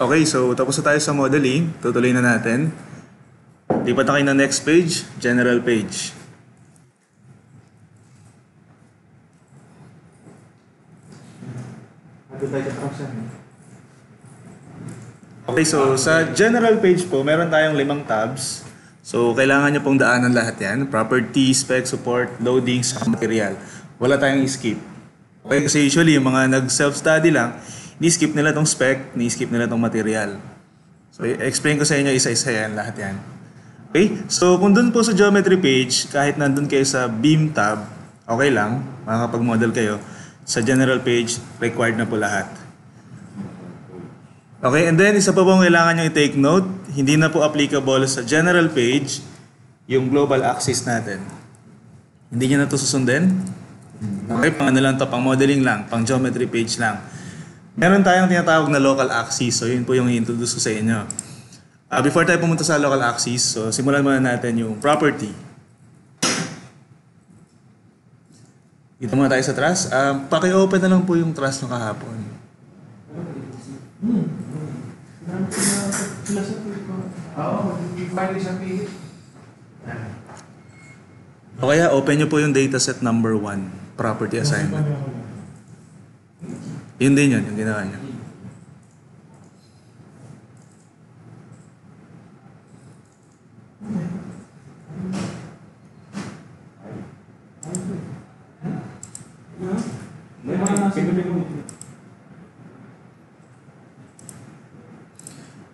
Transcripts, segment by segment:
Okay, so tapos na tayo sa modeling. Tutuloy na natin. Lipat na kayo ng next page, general page. Okay, so sa general page po, meron tayong limang tabs. So, kailangan nyo pong daanan lahat yan. Property, spec, support, loading, material. Wala tayong skip. Okay, kasi usually yung mga nag-self-study lang, ni-skip nila tong spec, ni-skip nila tong material. So, i-explain ko sa inyo isa-isa yan, lahat yan. Okay, so kung dun po sa geometry page, kahit nandun kayo sa beam tab, okay lang, makakapag-model kayo. Sa general page, required na po lahat. Okay, and then isa pa pong kailangan nyo i-take note, hindi na po applicable sa general page yung global axis natin. Hindi nyo na ito susundin. Okay, pang ano lang to, pang modeling lang, pang geometry page lang. Meron tayong tinatawag na local axis, so yun po yung i-introduce ko sa inyo. Uh, before tayo pumunta sa local axis, so simulan muna natin yung property. Dito muna tayo sa truss. Um, paki-open na lang po yung truss ng kahapon. O kaya open nyo po yung dataset number 1, property assignment. Yun din yun, yung ginawa nyo.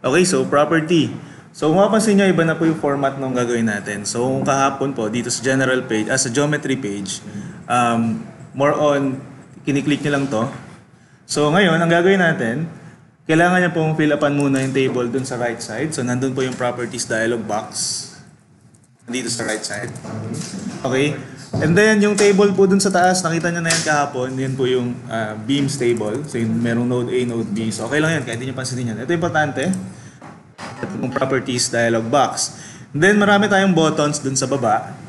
Okay, so property. So kung mapapansin nyo, iba na po yung format ng gagawin natin. So kung kahapon po, dito sa general page, as sa geometry page, um, more on, kiniklik nyo lang to. So ngayon, ang gagawin natin, kailangan nyo pong fill upan muna yung table dun sa right side. So nandun po yung properties dialog box. Dito sa right side. Okay? And then yung table po dun sa taas, nakita nyo na yan kahapon, yun po yung uh, beams table. So yung merong node A, node B. So okay lang yan, kahit hindi nyo pansinin yan. Ito importante. Ito yung properties dialog box. And then marami tayong buttons dun sa baba.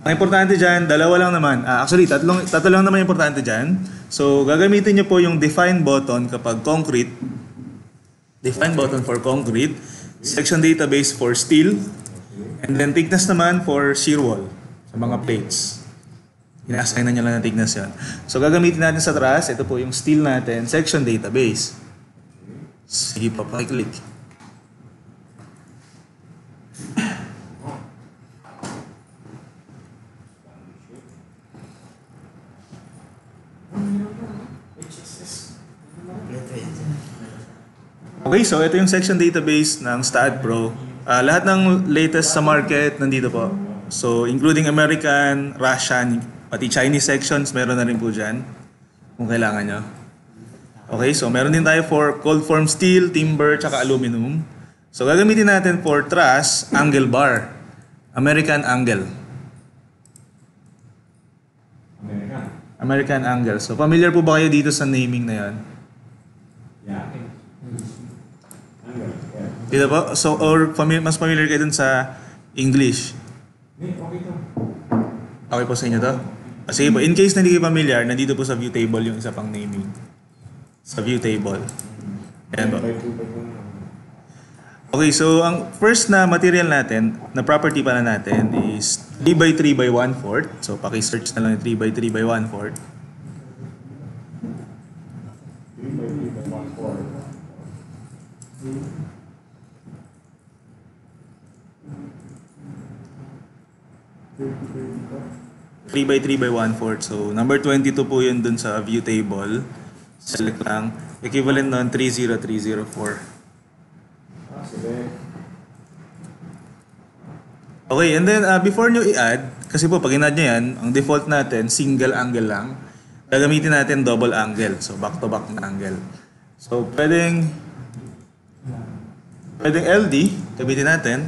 Ang importante dyan, dalawa lang naman. Uh, actually, tatlong, tatlo lang naman importante dyan. So gagamitin nyo po yung define button kapag concrete. Define button for concrete. Section database for steel. And then thickness naman for shear wall sa mga plates. Ina-assign na nyo lang ng thickness yan. So gagamitin natin sa truss, ito po yung steel natin, section database. Sige pa, pakiclick. Okay, so ito yung section database ng STAAD Pro. Uh, lahat ng latest sa market nandito po. So, including American, Russian, pati Chinese sections, meron na rin po dyan. Kung kailangan nyo. Okay, so meron din tayo for cold form steel, timber, tsaka aluminum. So, gagamitin natin for truss, angle bar. American angle. American. American angle. So, familiar po ba kayo dito sa naming na yan? Dito po? So, or fami- mas familiar kayo dun sa English? Okay po sa inyo to? Ah, Sige po, in case na hindi kayo familiar, nandito po sa view table yung isa pang naming. Sa view table. Ayan po. Okay, so ang first na material natin, na property pala natin is 3 by 3 by 1 fourth. So, paki-search na lang yung 3 by 3 by 1 fourth. Three by three by one four. 3 by 3 by 1 fourth. So, number 22 po yun dun sa view table. Select lang. Equivalent nun 30304. Ah, sige. Okay, and then uh, before nyo i-add, kasi po pag in-add nyo yan, ang default natin, single angle lang. Gagamitin natin double angle. So, back-to-back na angle. So, pwedeng, pwedeng LD, gamitin natin.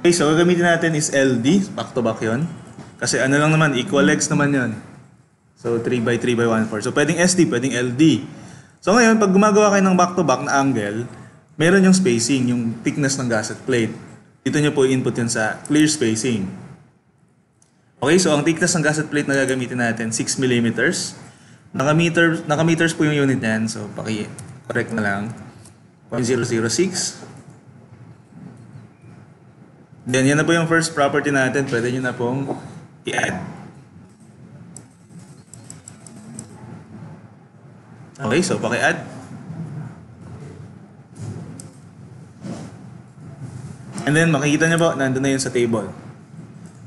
Okay, so gagamitin natin is LD, back-to-back yon. Kasi ano lang naman, equal legs naman yon. So 3 by 3 by 1 4. So pwedeng SD, pwedeng LD. So ngayon, pag gumagawa kayo ng back-to-back na angle, meron yung spacing, yung thickness ng gusset plate. Dito nyo po input yan sa clear spacing. Okay, so ang thickness ng gasket plate na gagamitin natin, 6 mm. Naka-meter, naka-meters po yung unit niyan, so paki-correct na lang. 0.006. Then, yan na po yung first property natin. Pwede nyo na pong i-add. Okay, so paki-add. And then, makikita nyo po, nandun na yun sa table.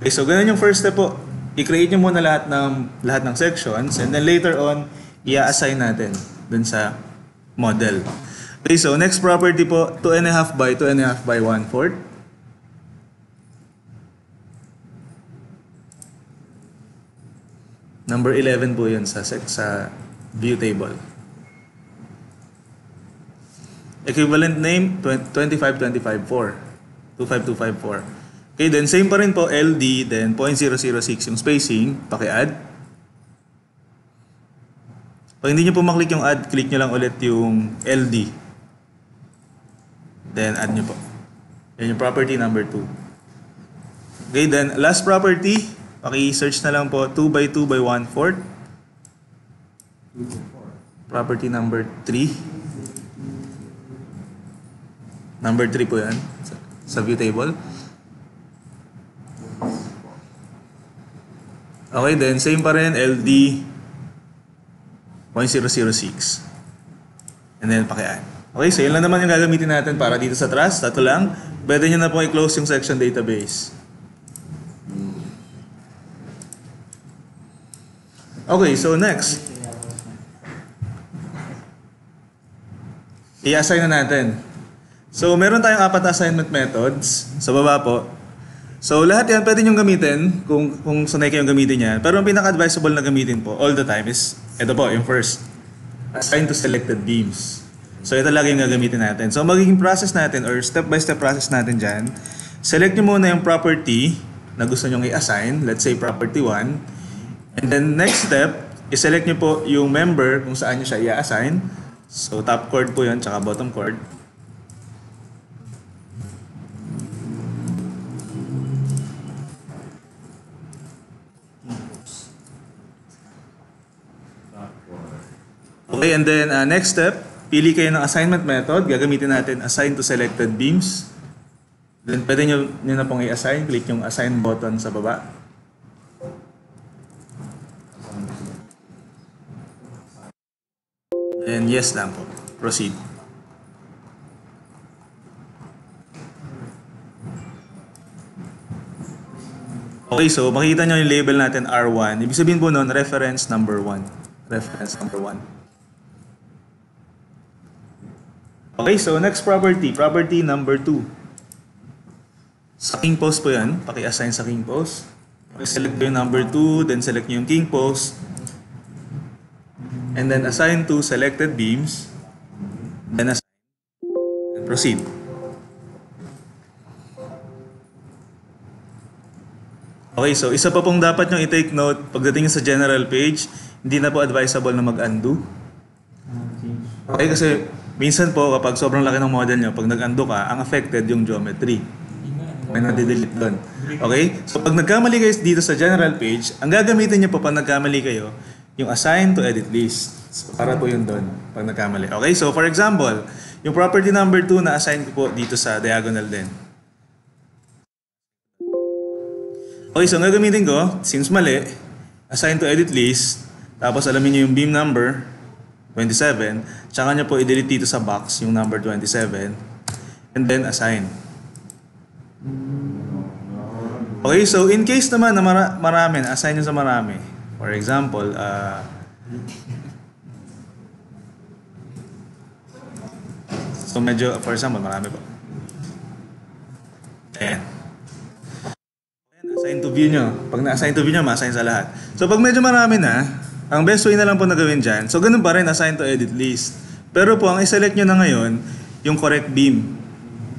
Okay, so ganun yung first step po. I-create nyo muna lahat ng, lahat ng sections and then later on, i-assign natin dun sa model. Okay, so next property po, 2.5 by 2.5 by 1 fourth. Number 11 po yun sa, sa view table. Equivalent name, 25254. 25254. Okay, then same pa rin po, LD, then 0.006 yung spacing, paki-add. Pag hindi nyo po maklik yung add, click nyo lang ulit yung LD. Then add nyo po. Yan yung property number 2. Okay, then last property, paki-search na lang po 2 by 2 by 1 fourth. Property number 3. Number 3 po yan sa, view table. Okay, then same pa rin LD 0.006. And then paki-add. Okay, so yun lang naman yung gagamitin natin para dito sa trust. Tato lang. Pwede nyo na po i-close yung section database. Okay, so next. I-assign na natin. So, meron tayong apat assignment methods sa baba po. So, lahat yan pwede nyo gamitin kung, kung sanay kayong gamitin yan. Pero ang pinaka-advisable na gamitin po all the time is, ito po, yung first. Assign to selected beams. So, ito lagi yung gagamitin natin. So, magiging process natin or step-by-step process natin dyan, select nyo muna yung property na gusto nyo i-assign. Let's say property 1. And then next step, i-select nyo po yung member kung saan nyo siya i-assign. So, top chord po yun, tsaka bottom chord. Okay, and then uh, next step, pili kayo ng assignment method. Gagamitin natin assign to selected beams. Then pwede nyo, nyo na pong i-assign. Click yung assign button sa baba. And yes lang po. Proceed. Okay, so makikita nyo yung label natin R1. Ibig sabihin po nun, reference number 1. Reference number 1. Okay, so next property. Property number 2. Sa king post po yan. Paki-assign sa king post. Select ko yung number 2, then select nyo yung king post. And then assign to selected beams. Then assign. And proceed. Okay, so isa pa pong dapat nyo i-take note pagdating sa general page, hindi na po advisable na mag-undo. Okay, kasi minsan po kapag sobrang laki ng model nyo, pag nag-undo ka, ang affected yung geometry. May nade-delete doon. Okay? So pag nagkamali kayo dito sa general page, ang gagamitin nyo po pag nagkamali kayo, yung assign to edit list. So, para po yun doon pag nagkamali. Okay? So for example, yung property number 2 na assign ko po dito sa diagonal din. Okay, so ang gagamitin ko, since mali, assign to edit list, tapos alamin nyo yung beam number, 27, tsaka nyo po i-delete dito sa box yung number 27, and then assign. Okay, so in case naman na mara- marami, assign nyo sa marami. For example, uh, so medyo, for example, marami po. Ayan. Assign to view nyo. Pag na-assign to view nyo, ma-assign sa lahat. So pag medyo marami na, ang best way na lang po na gawin dyan, so ganun pa rin, assign to edit list. Pero po, ang iselect nyo na ngayon, yung correct beam.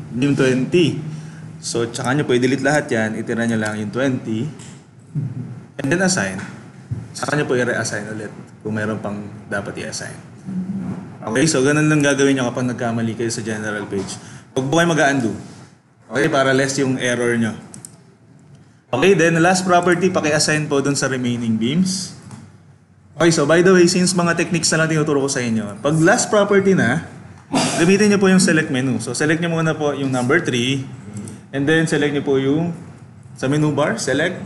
Beam 20. So, tsaka nyo po i-delete lahat yan, itira nyo lang yung 20. And then assign. Saka nyo po i-reassign ulit kung meron pang dapat i-assign. Okay, so ganun lang gagawin nyo kapag nagkamali kayo sa general page. Huwag po kayo mag-undo. Okay, para less yung error nyo. Okay, then last property, paki-assign po dun sa remaining beams. Okay, so by the way, since mga techniques na lang tinuturo ko sa inyo, pag last property na, gamitin niyo po yung select menu. So select niyo muna po yung number 3, and then select niyo po yung sa menu bar, select,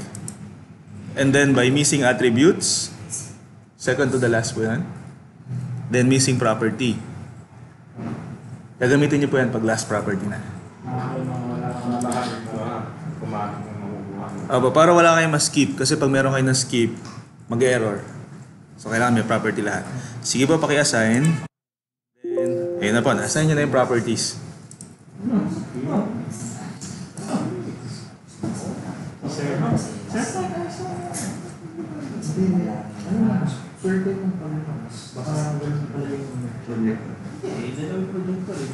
and then by missing attributes, second to the last po yan, then missing property. Gagamitin niyo po yan pag last property na. Aba, para wala kayong ma-skip. Kasi pag meron kayo na-skip, mag-error. So, kailangan may property lahat. Sige po, paki-assign. Then, ayun na po, na-assign nyo na yung properties.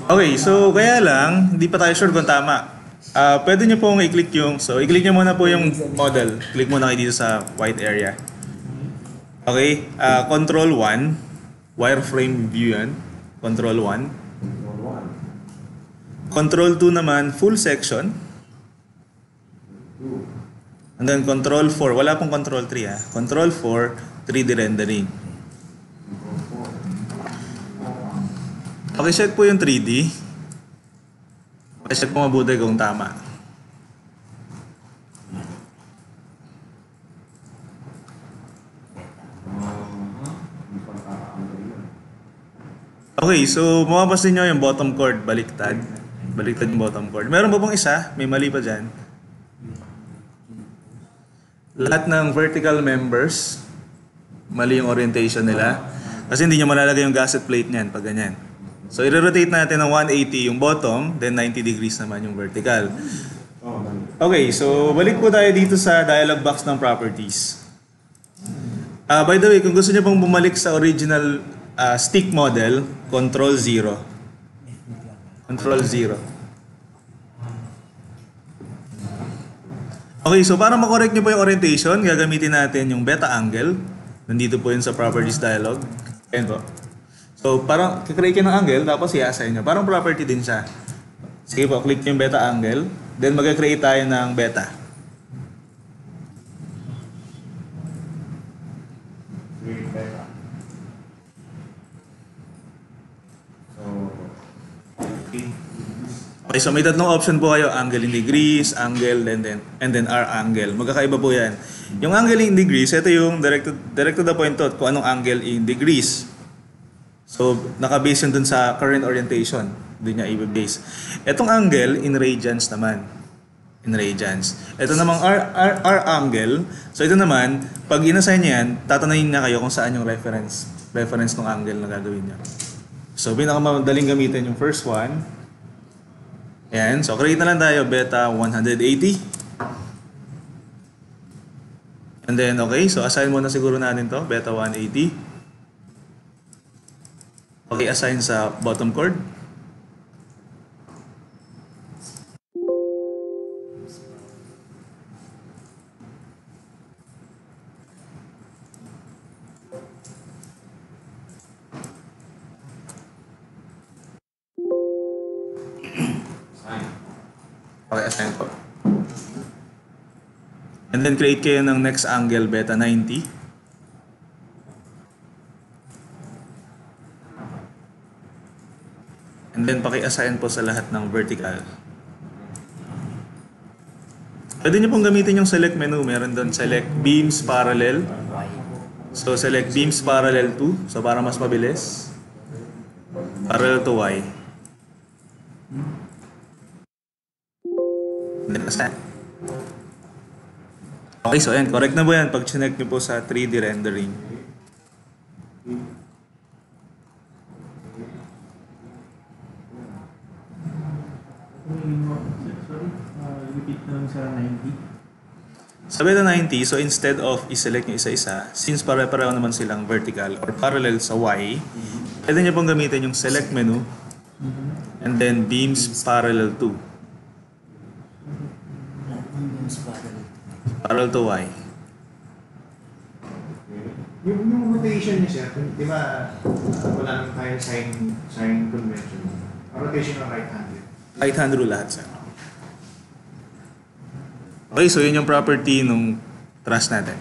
Okay, so kaya lang, hindi pa tayo sure kung tama. Ah, pwede nyo pong i-click yung, so i-click nyo muna po yung model. Click muna kayo dito sa white area. Okay, ah, control 1, wireframe view yan. Control 1. Control 2 naman, full section. And then control 4, wala pong control 3 ah. Control 4, 3D rendering. Pakicheck po yung 3D. Pakicheck po mabuti kung tama. Okay, so mapapansin nyo yung bottom chord, baliktad. Baliktad yung bottom chord. Meron pa pong isa, may mali pa dyan. Lahat ng vertical members, mali yung orientation nila. Kasi hindi nyo malalagay yung gusset plate niyan pag ganyan. So, i-rotate natin ng 180 yung bottom, then 90 degrees naman yung vertical. Okay, so balik po tayo dito sa dialog box ng properties. Ah, by the way, kung gusto niyo pong bumalik sa original ah, stick model, control 0. Control 0. Okay, so para makorek niyo po yung orientation, gagamitin natin yung beta angle. Nandito po yun sa properties dialog. Ayan po. So, parang kikreate ng angle, tapos i-assign nyo. Parang property din siya. Sige po, click nyo yung beta angle. Then mag-create tayo ng beta. Create beta. So, Okay, so may tatlong option po kayo, angle in degrees, angle, and then, and then R angle. Magkakaiba po yan. Yung angle in degrees, ito yung direct to, direct to the point to kung anong angle in degrees. So, naka-base yun dun sa current orientation. Doon niya i-base. Itong angle, in radians naman. In radians. Ito namang R, R, R angle. So, ito naman, pag inassign niya yan, tatanayin niya kayo kung saan yung reference. Reference ng angle na gagawin niya. So, pinakamadaling gamitin yung first one. Ayan. So, create na lang tayo beta 180. And then, okay. So, assign muna siguro natin to beta 180. Okay, assign sa bottom chord. And then create kayo ng next angle beta 90. And then paki-assign po sa lahat ng vertical. Pwede niyo pong gamitin yung select menu. Meron doon select beams parallel. So select beams parallel to. So para mas mabilis. Parallel to Y. And then assign. Okay, so ayan. Correct na po yan pag chinek niyo po sa 3D rendering. Repeat na lang sa 90. Sa beta 90, so instead of i-select nyo isa-isa, since pare-pareho naman silang vertical or parallel sa Y, pwede nyo pong gamitin yung select menu and then beams parallel to. Parallel to Y. Yung, yung rotation niya, sir, di ba, ah, wala naman tayong sign, sign convention. Rotation ng right handed. Right hand rule lahat, sir. Okay, so yun yung property nung trust natin.